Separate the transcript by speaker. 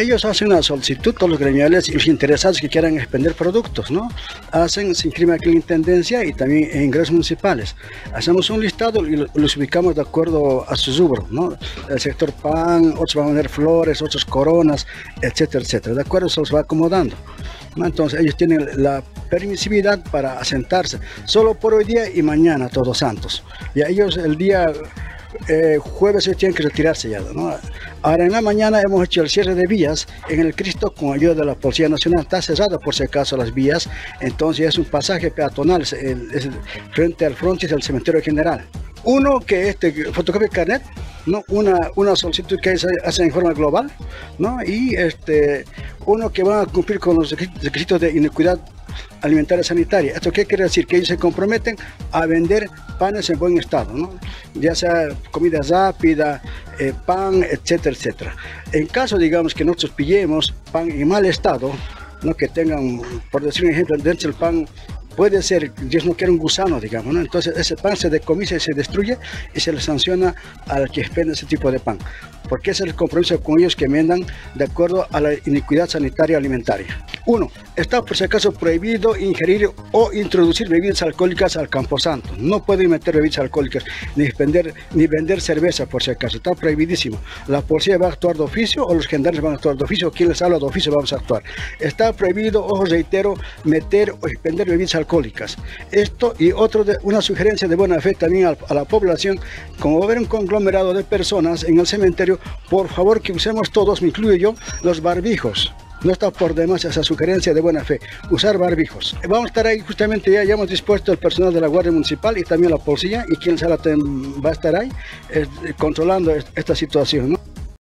Speaker 1: ellos hacen una solicitud, todos los gremiales y los interesados que quieran expender productos, ¿no? Hacen, se inscriben aquí en la Intendencia y también en ingresos municipales. Hacemos un listado y los ubicamos de acuerdo a su rubro, ¿no? El sector pan, otros van a poner flores, otros coronas, etcétera, etcétera. De acuerdo, se los va acomodando. Entonces ellos tienen la permisividad para asentarse, solo por hoy día y mañana, todos santos. Y ellos el día eh, jueves tienen que retirarse ya. Ahora en la mañana hemos hecho el cierre de vías en el Cristo con ayuda de la Policía Nacional. Está cerrada por si acaso las vías, entonces es un pasaje peatonal es, frente al frontis del cementerio general. Uno que este fotocopia de carnet, ¿no? una, una solicitud que se hace en forma global, ¿no? y este, uno que va a cumplir con los requisitos de iniquidad alimentaria sanitaria. ¿Esto qué quiere decir? Que ellos se comprometen a vender panes en buen estado, ¿no? ya sea comida rápida, eh, pan, etcétera, etcétera. En caso, digamos, que nosotros pillemos pan en mal estado, ¿no? que tengan, por decir un ejemplo, dentro del pan puede ser, Dios no quiere un gusano, digamos, ¿no? Entonces ese pan se decomisa y se destruye y se le sanciona al que expende ese tipo de pan. Porque ese es el compromiso con ellos que vendan de acuerdo a la iniquidad sanitaria alimentaria. Uno, está por si acaso prohibido ingerir o introducir bebidas alcohólicas al camposanto. No pueden meter bebidas alcohólicas ni vender, ni vender cerveza por si acaso. Está prohibidísimo. La policía va a actuar de oficio o los gendarmes van a actuar de oficio. Quien les habla de oficio vamos a actuar. Está prohibido, ojo, reitero, meter o vender bebidas alcohólicas. Esto y otro de, una sugerencia de buena fe también a, a la población, como va a haber un conglomerado de personas en el cementerio, por favor que usemos todos, me incluyo yo, los barbijos. No está por demás esa sugerencia de buena fe, usar barbijos. Vamos a estar ahí justamente ya, ya hemos dispuesto el personal de la Guardia Municipal y también la policía y quien va a estar ahí eh, controlando esta situación.